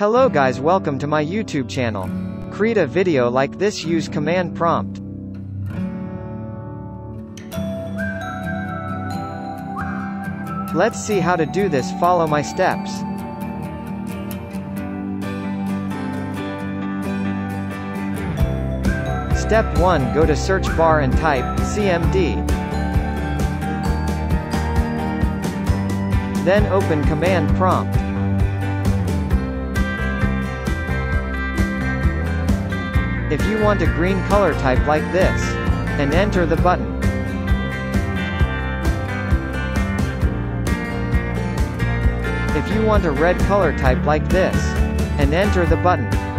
Hello guys welcome to my YouTube channel. Create a video like this use command prompt. Let's see how to do this follow my steps. Step 1 Go to search bar and type CMD. Then open command prompt. If you want a green color type like this, and enter the button. If you want a red color type like this, and enter the button.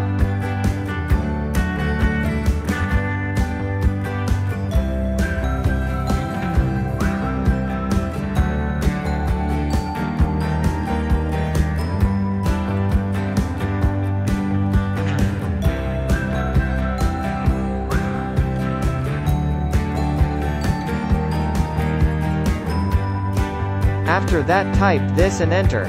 After that type this and enter.